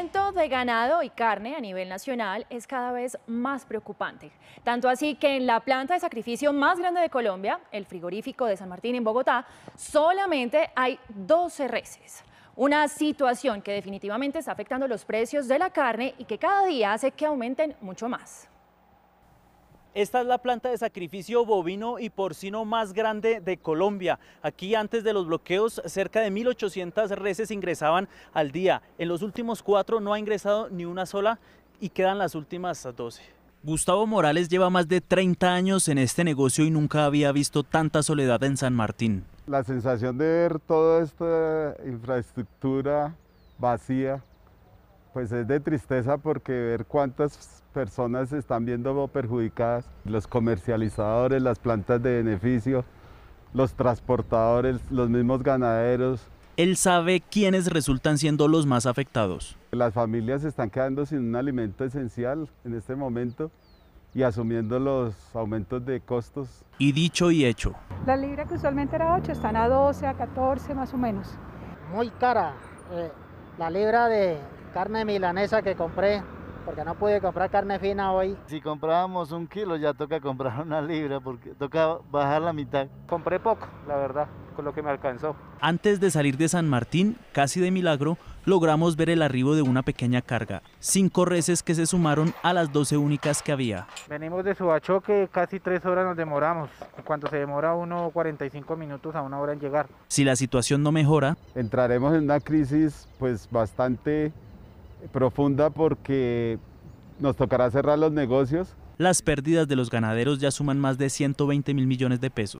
De ganado y carne a nivel nacional es cada vez más preocupante. Tanto así que en la planta de sacrificio más grande de Colombia, el frigorífico de San Martín en Bogotá, solamente hay 12 reses. Una situación que definitivamente está afectando los precios de la carne y que cada día hace que aumenten mucho más. Esta es la planta de sacrificio bovino y porcino más grande de Colombia. Aquí antes de los bloqueos cerca de 1.800 reses ingresaban al día. En los últimos cuatro no ha ingresado ni una sola y quedan las últimas 12. Gustavo Morales lleva más de 30 años en este negocio y nunca había visto tanta soledad en San Martín. La sensación de ver toda esta infraestructura vacía, pues es de tristeza porque ver cuántas personas se están viendo perjudicadas, los comercializadores, las plantas de beneficio, los transportadores, los mismos ganaderos. Él sabe quiénes resultan siendo los más afectados. Las familias se están quedando sin un alimento esencial en este momento y asumiendo los aumentos de costos. Y dicho y hecho. La libra que usualmente era 8 están a 12, a 14 más o menos. Muy cara. Eh, la libra de carne milanesa que compré, porque no pude comprar carne fina hoy. Si comprábamos un kilo ya toca comprar una libra porque toca bajar la mitad. Compré poco, la verdad, con lo que me alcanzó. Antes de salir de San Martín, casi de milagro, logramos ver el arribo de una pequeña carga. Cinco reses que se sumaron a las 12 únicas que había. Venimos de Subachoque, casi tres horas nos demoramos. Cuando se demora uno 45 minutos a una hora en llegar. Si la situación no mejora, entraremos en una crisis pues bastante profunda porque nos tocará cerrar los negocios. Las pérdidas de los ganaderos ya suman más de 120 mil millones de pesos.